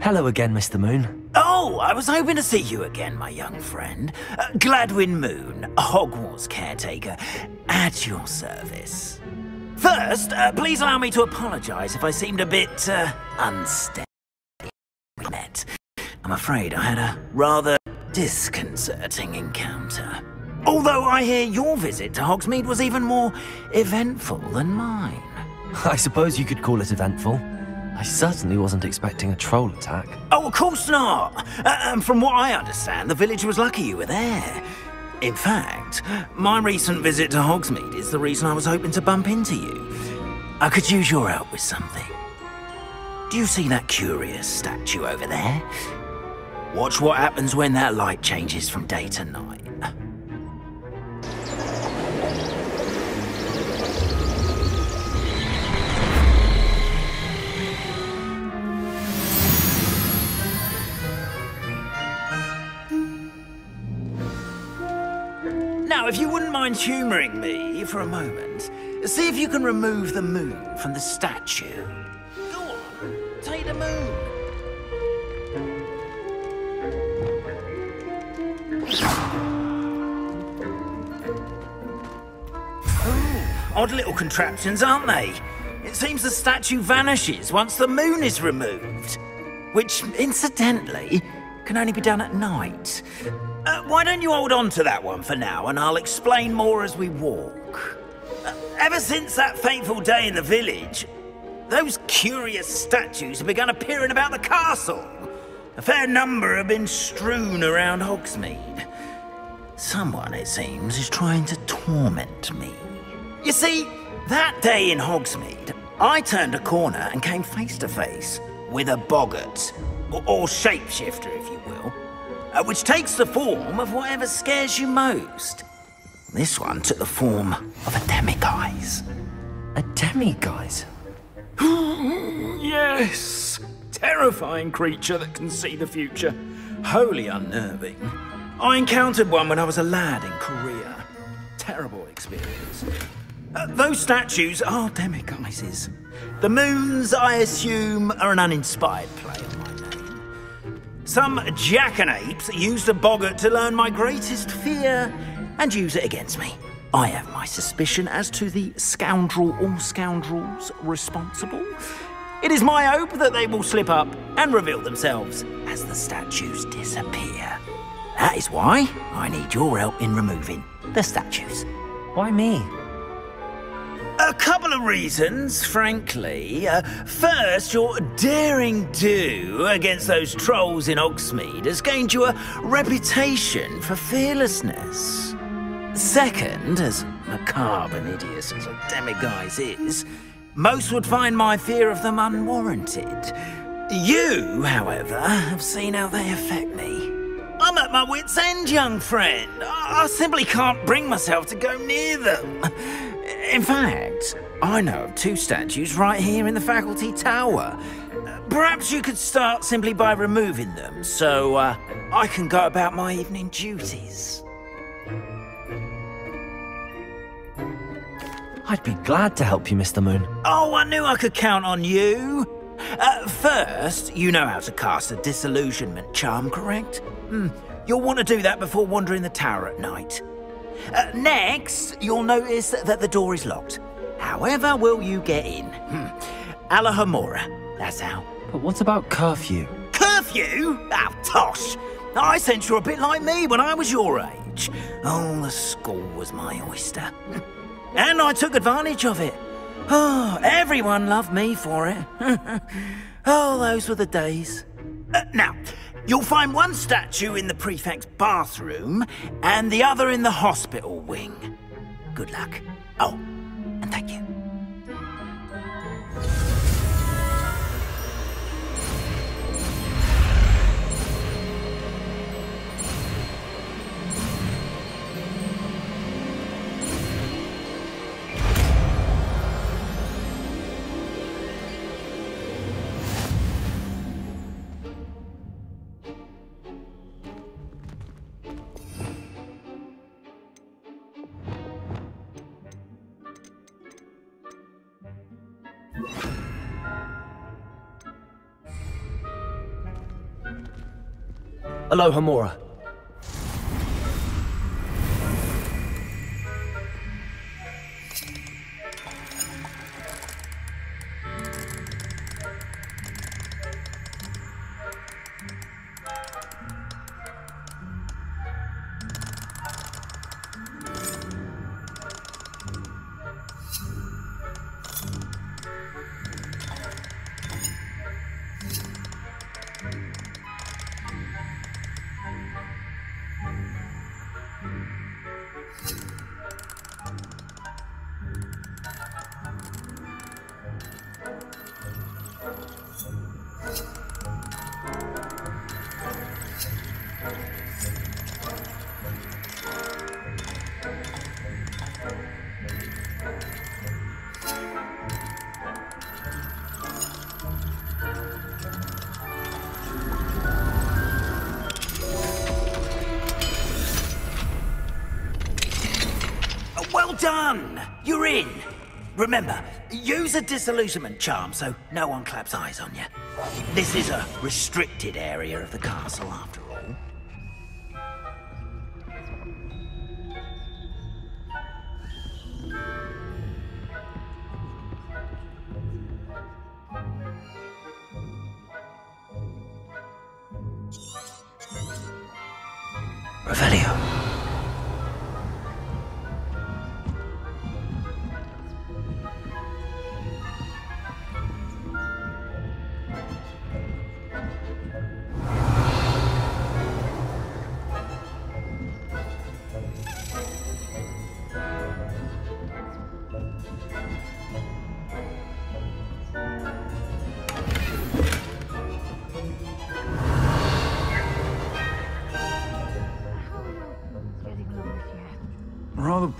Hello again, Mr. Moon. Oh, I was hoping to see you again, my young friend. Uh, Gladwin Moon, Hogwarts caretaker, at your service. First, uh, please allow me to apologize if I seemed a bit uh, unsteady. We met. I'm afraid I had a rather disconcerting encounter. Although I hear your visit to Hogsmeade was even more eventful than mine. I suppose you could call it eventful. I certainly wasn't expecting a troll attack. Oh, of course not. Uh, and from what I understand, the village was lucky you were there. In fact, my recent visit to Hogsmeade is the reason I was hoping to bump into you. I could use your help with something. Do you see that curious statue over there? Watch what happens when that light changes from day to night. If you wouldn't mind humouring me for a moment, see if you can remove the moon from the statue. Go on, take the moon. Ooh, odd little contraptions, aren't they? It seems the statue vanishes once the moon is removed. Which, incidentally, can only be done at night. Uh, why don't you hold on to that one for now, and I'll explain more as we walk. Uh, ever since that fateful day in the village, those curious statues have begun appearing about the castle. A fair number have been strewn around Hogsmeade. Someone, it seems, is trying to torment me. You see, that day in Hogsmeade, I turned a corner and came face to face with a boggart, or, or shapeshifter, if you will, which takes the form of whatever scares you most. This one took the form of a demiguise. A demiguise? yes! Terrifying creature that can see the future. Wholly unnerving. I encountered one when I was a lad in Korea. Terrible experience. Uh, those statues are demiguises. The moons, I assume, are an uninspired name. Some jackanapes used a boggart to learn my greatest fear and use it against me. I have my suspicion as to the scoundrel or scoundrels responsible. It is my hope that they will slip up and reveal themselves as the statues disappear. That is why I need your help in removing the statues. Why me? A couple of reasons, frankly. Uh, first, your daring do against those trolls in Hogsmeade has gained you a reputation for fearlessness. Second, as macabre and hideous as a demiguise is, most would find my fear of them unwarranted. You, however, have seen how they affect me. I'm at my wit's end, young friend. I, I simply can't bring myself to go near them. In fact, I know of two statues right here in the faculty tower. Perhaps you could start simply by removing them so uh, I can go about my evening duties. I'd be glad to help you, Mr. Moon. Oh, I knew I could count on you. Uh, first, you know how to cast a disillusionment charm, correct? Hmm. You'll want to do that before wandering the tower at night. Uh, next, you'll notice that the door is locked. However will you get in? Hmm. Alohomora, that's how. But what about curfew? Curfew? Oh, tosh. I sense you're a bit like me when I was your age. Oh, the school was my oyster. and I took advantage of it. Oh, everyone loved me for it. oh, those were the days. Uh, now, you'll find one statue in the prefect's bathroom and the other in the hospital wing. Good luck. Oh, and thank you. Alohomora. Well done! You're in! Remember, use a disillusionment charm so no one claps eyes on you. This is a restricted area of the castle, after all. Revelio.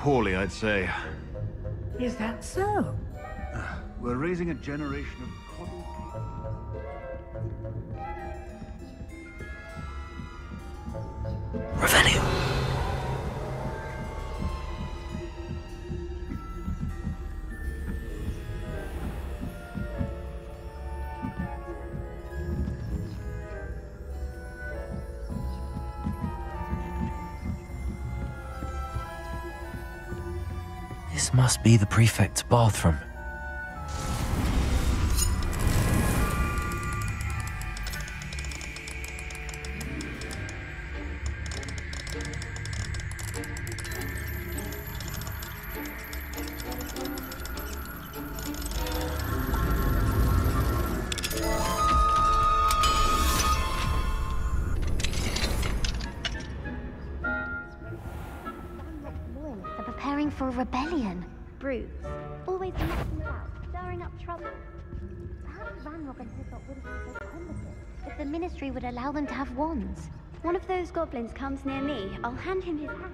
Poorly, I'd say. Is that so? We're raising a generation of This must be the prefect's bathroom. Preparing for a rebellion. Brutes, always messing about, stirring up trouble. Perhaps Van Robin Hood got rid of them. If the Ministry would allow them to have wands. One of those goblins comes near me, I'll hand him his hat.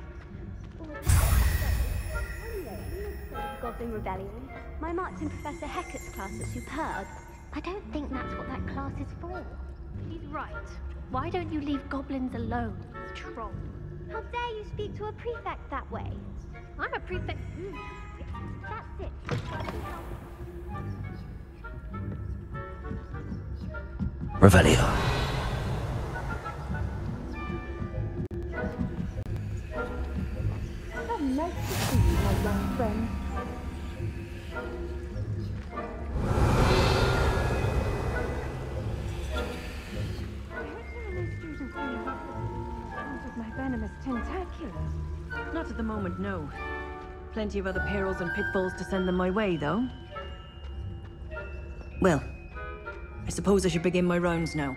Goblin Rebellion. My marks in Professor Hecat's class are superb. I don't think that's what that class is for. He's right. Why don't you leave goblins alone, troll? How dare you speak to a prefect that way? I'm a prefect. Mm. That's it. Revelio. So nice to see you, my young friend. venomous tentaculars. Not at the moment, no. Plenty of other perils and pitfalls to send them my way, though. Well, I suppose I should begin my rounds now.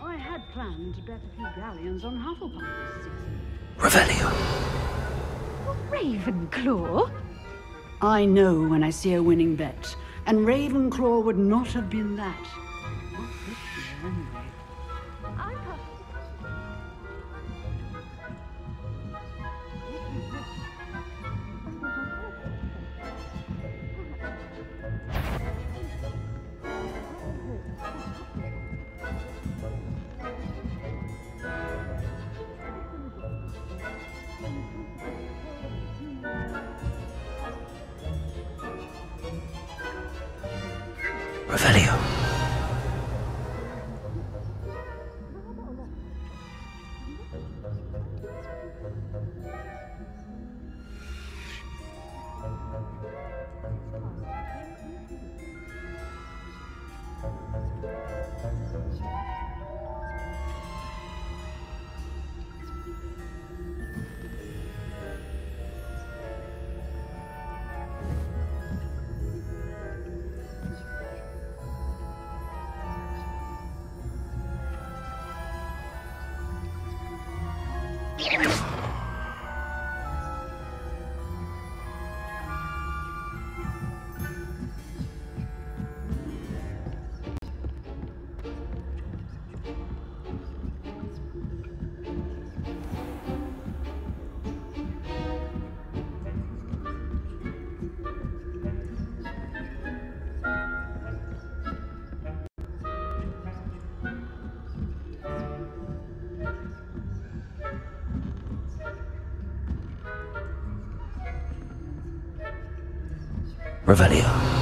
I had planned to bet a few galleons on Hufflepuff this season. Revelio. Ravenclaw? I know when I see a winning bet, and Ravenclaw would not have been that. Revelio. Revelio.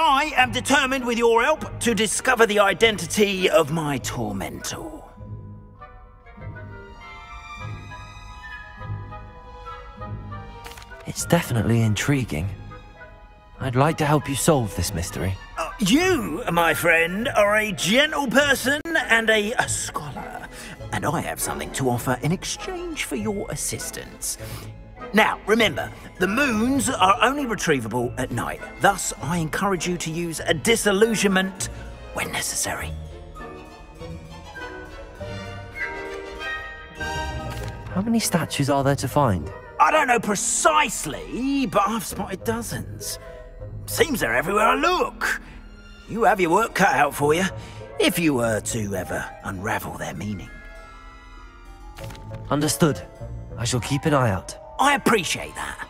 I am determined, with your help, to discover the identity of my tormentor. It's definitely intriguing. I'd like to help you solve this mystery. Uh, you, my friend, are a gentle person and a, a scholar, and I have something to offer in exchange for your assistance. Now, remember, the moons are only retrievable at night. Thus, I encourage you to use a disillusionment when necessary. How many statues are there to find? I don't know precisely, but I've spotted dozens. Seems they're everywhere I look. You have your work cut out for you, if you were to ever unravel their meaning. Understood. I shall keep an eye out. I appreciate that.